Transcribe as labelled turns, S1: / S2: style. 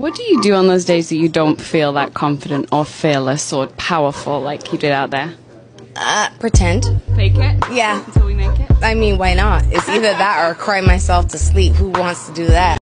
S1: What do you do on those days that you don't feel that confident or fearless or powerful like you did out there?
S2: Uh, pretend.
S1: Fake it?
S2: Yeah.
S1: Until we make it?
S2: I mean, why not? It's either that or cry myself to sleep. Who wants to do that?